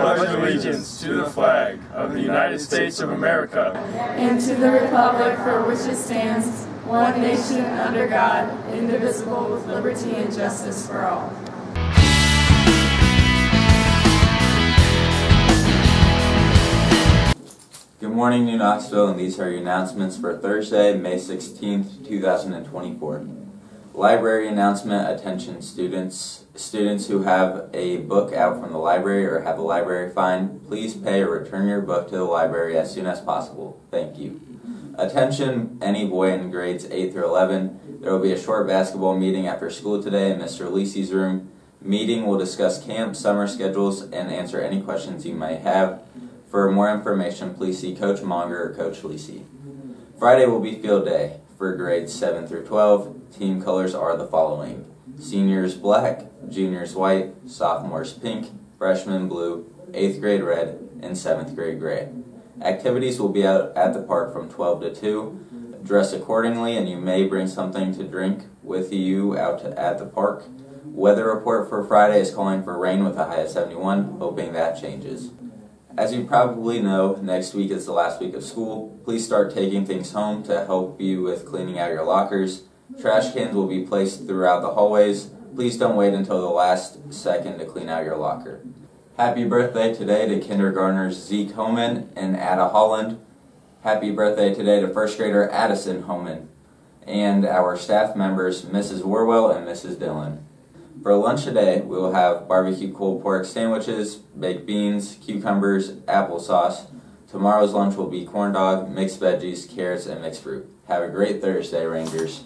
pledge allegiance to the flag of the United States of America and to the republic for which it stands, one nation under God, indivisible, with liberty and justice for all. Good morning, New Knoxville, and these are your announcements for Thursday, May 16th, 2024. Library announcement, attention students. Students who have a book out from the library or have a library fine, please pay or return your book to the library as soon as possible. Thank you. Attention, any boy in grades 8 through 11. There will be a short basketball meeting after school today in Mr. Lisi's room. Meeting will discuss camp, summer schedules, and answer any questions you may have. For more information, please see Coach Monger or Coach Lisi. Friday will be field day for grades 7 through 12. Team colors are the following seniors black, juniors white, sophomores pink, freshmen blue, 8th grade red, and 7th grade gray. Activities will be out at the park from 12 to 2. Dress accordingly, and you may bring something to drink with you out to, at the park. Weather report for Friday is calling for rain with a high of 71, hoping that changes. As you probably know, next week is the last week of school. Please start taking things home to help you with cleaning out your lockers. Trash cans will be placed throughout the hallways. Please don't wait until the last second to clean out your locker. Happy birthday today to kindergartners Zeke Homan and Ada Holland. Happy birthday today to first grader Addison Homan and our staff members Mrs. Warwell and Mrs. Dillon. For lunch today, we will have barbecue pulled pork sandwiches, baked beans, cucumbers, applesauce. Tomorrow's lunch will be corn dog, mixed veggies, carrots, and mixed fruit. Have a great Thursday, Rangers.